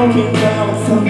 talking about something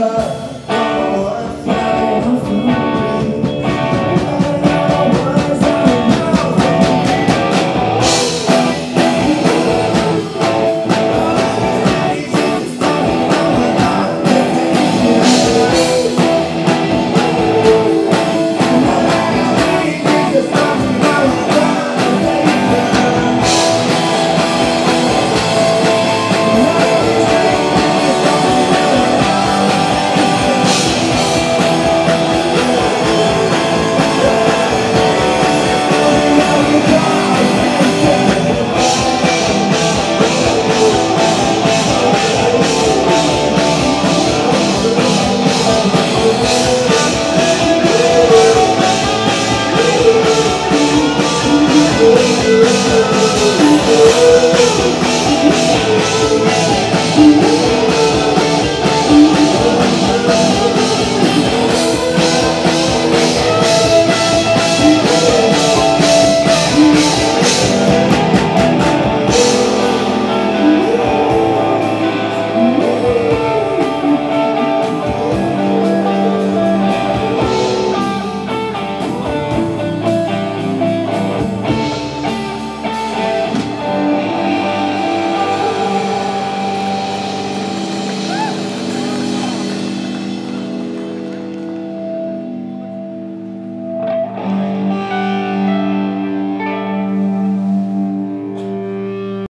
love